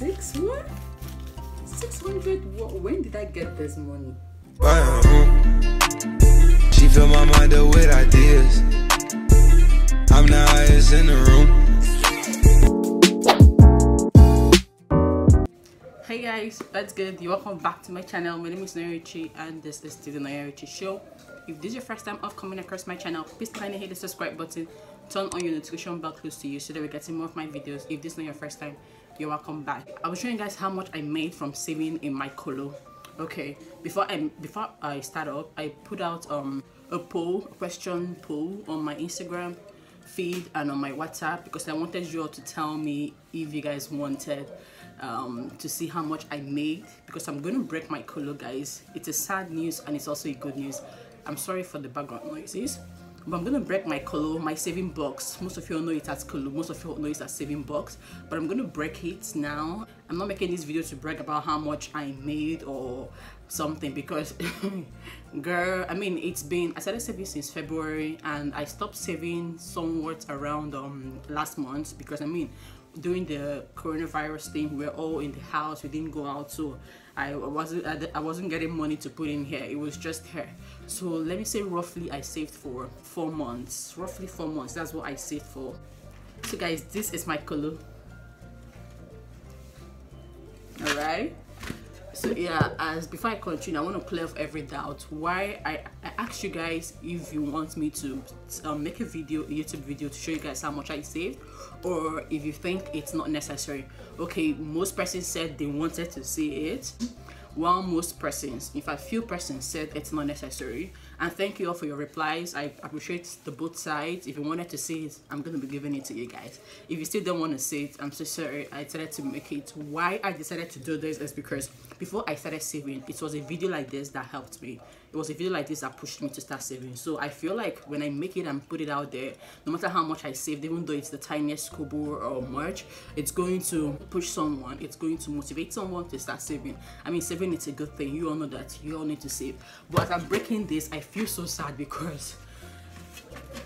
Six what? 600 what? When did I get this money? Uh-huh. She fill my mind up with ideas. I'm the highest in the room. Hey guys, what's good? You welcome back to my channel. My name is Nonye Richy and this is the Nonye Richy Show. If this is your first time of coming across my channel, please kindly hit the subscribe button, turn on your notification bell close to you so that we're getting more of my videos. If this is not your first time, you're welcome back. i will show you guys how much I made from saving in my kolo. Okay, before I before I start up, I put out um a poll, a question poll on my Instagram feed and on my WhatsApp because I wanted you all to tell me if you guys wanted um, to see how much I made because I'm going to break my kolo guys. It's a sad news and it's also a good news. I'm sorry for the background noises. But I'm gonna break my kolo, my saving box. Most of you all know it as kolo, most of you all know it as saving box. But I'm gonna break it now. I'm not making this video to brag about how much I made or something because girl i mean it's been i started saving since february and i stopped saving somewhat around um last month because i mean during the coronavirus thing we are all in the house we didn't go out so i wasn't i wasn't getting money to put in here it was just here so let me say roughly i saved for four months. Roughly four months that's what i saved for. So guys this is my kolo all right so yeah as before i continue i want to clear off every doubt. Why i, I asked you guys if you want me to um, make a video a youtube video to show you guys how much i saved or if you think it's not necessary. Okay most persons said they wanted to see it while most persons in fact few persons said it's not necessary and thank you all for your replies. I appreciate the both sides. If you wanted to see it i'm going to be giving it to you guys. If you still don't want to see it i'm so sorry. I decided to make it. Why i decided to do this is because before i started saving it was a video like this that helped me. It was a video like this that pushed me to start saving. So i feel like when i make it and put it out there no matter how much i saved even though it's the tiniest kobo or much it's going to push someone it's going to motivate someone to start saving. I mean saving is a good thing. You all know that. You all need to save. But as i'm breaking this i feel so sad because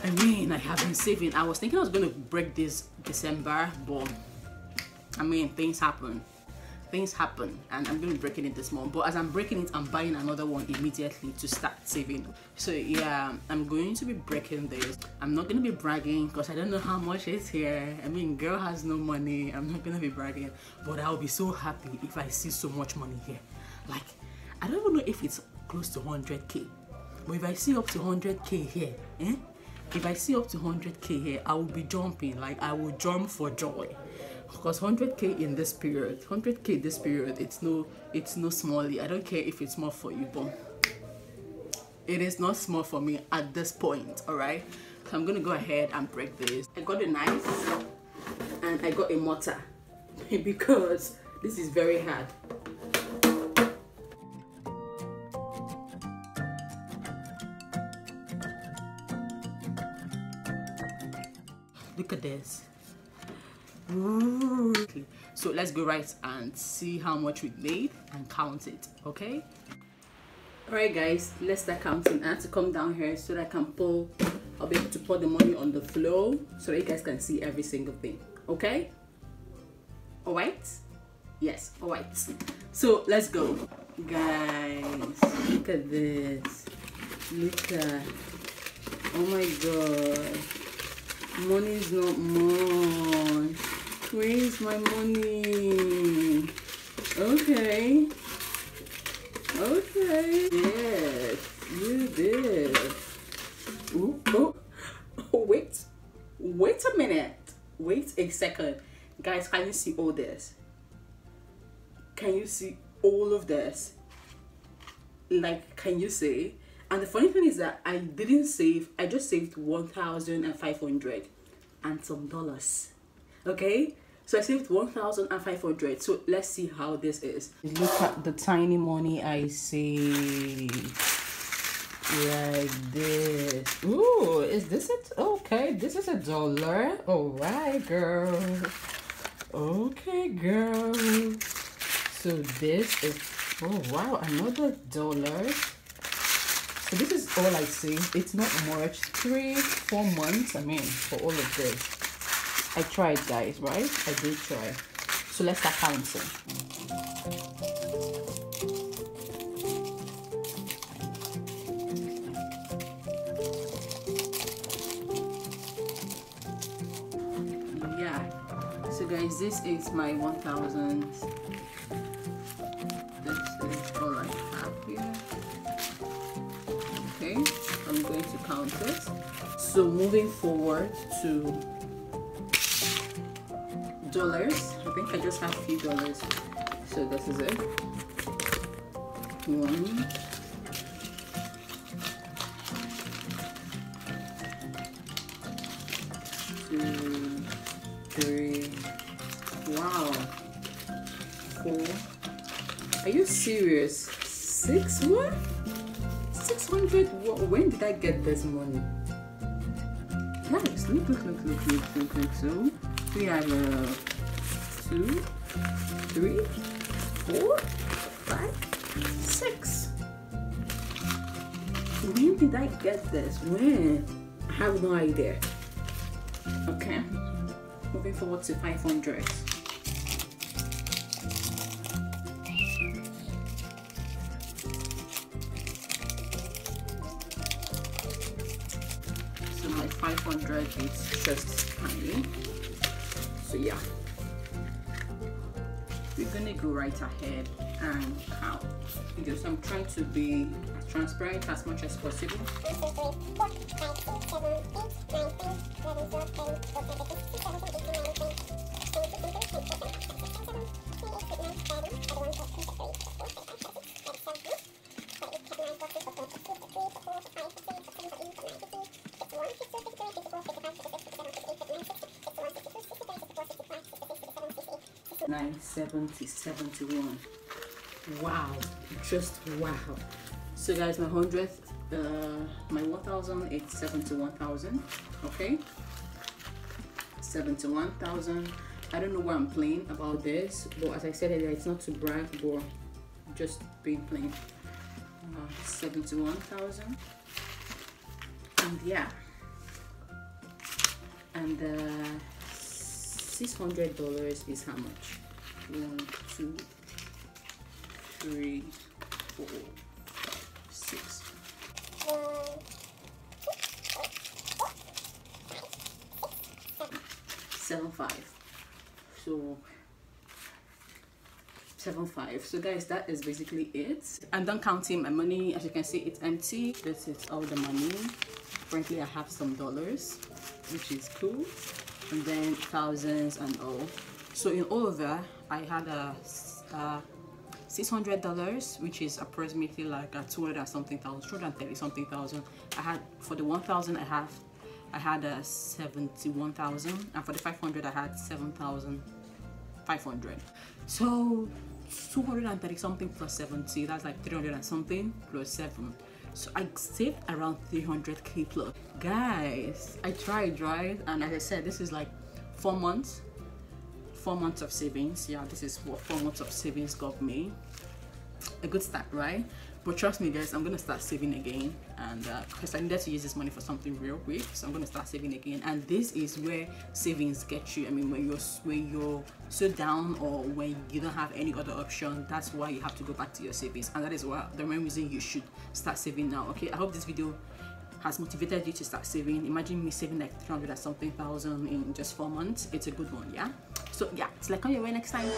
I mean, I have been saving. I was thinking I was going to break this December, but I mean, things happen. Things happen, and I'm going to be breaking it this month. But as I'm breaking it, I'm buying another one immediately to start saving. So yeah, I'm going to be breaking this. I'm not going to be bragging because I don't know how much is here. I mean, girl has no money. I'm not going to be bragging, but I'll be so happy if I see so much money here. Like, I don't even know if it's close to 100k but if I see up to 100k here, eh? If I see up to 100k here, I will be jumping. Like I will jump for joy. Because 100k in this period, 100k this period, it's no, it's no smally. I don't care if it's small for you, but it is not small for me at this point. All right. So I'm gonna go ahead and break this. I got a knife and I got a mortar because this is very hard. Look at this. So let's go right and see how much we made and count it okay? All right guys let's start counting. I have to come down here so that i can pull i'll be able to pour the money on the floor so that you guys can see every single thing okay? All right? Yes all right. So let's go. Guys look at this. Look at oh my god money is not much where is my money? Okay. Okay. Yes you did. Ooh, oh, oh wait. Wait a minute. Wait a second. Guys can you see all this? Can you see all of this? Like can you see and the funny thing is that I didn't save, I just saved 1,500 and some dollars. Okay? So I saved 1,500. So let's see how this is. Look at the tiny money I saved. Like this. Ooh, is this it? Okay, this is a dollar. Alright, girl. Okay, girl. So this is, oh wow, another dollar so this is all I see. It's not much. Three, four months. I mean, for all of this. I tried, guys, right? I did try. So let's start counting. Yeah. So guys, this is my 1000. So moving forward to dollars. I think I just have a few dollars. So this is it. One. Two, three. Wow. Four. Are you serious? Six what? Six hundred. When did I get this money? Guys, look, look, look, look, look, look, look. So we have uh, two, three, four, five, six. When did I get this? When? I have no idea. Okay. Moving forward to 500. 500 is just tiny. So yeah. We're gonna go right ahead and count because I'm trying to be transparent as much as possible. Nine seventy seventy one. Wow, just wow. So guys, my hundredth, uh, my one thousand it's seventy one thousand. Okay, seventy one thousand. I don't know why I'm playing about this, but as I said earlier, it's not to brag, but just being plain. Uh, seventy one thousand, and yeah, and uh, six hundred dollars is how much? One, two, three, four, six. Seven five. So seven five. So guys, that is basically it. I'm done counting my money. As you can see, it's empty. This is all the money. Frankly, I have some dollars, which is cool, and then thousands and all. So in all of that, I had a. Six hundred dollars, which is approximately like a two hundred something thousand, two hundred thirty something thousand. I had for the one thousand, I have, I had a seventy-one thousand, and for the five hundred, I had seven thousand five hundred. So two hundred and thirty something plus seventy, that's like three hundred and something plus seven. So I saved around 300k plus. Guys, I tried, right? And as I said, this is like four months four months of savings yeah this is what four months of savings got me a good start right but trust me guys i'm gonna start saving again. And because uh, i needed to use this money for something real quick. So i'm gonna start saving again. And this is where savings get you. I mean when you're when you're so down or when you don't have any other option that's why you have to go back to your savings. And that is why the main reason you should start saving now. Okay i hope this video has motivated you to start saving. Imagine me saving like 300 or something thousand in just four months. It's a good one yeah? So yeah it's like on your way next time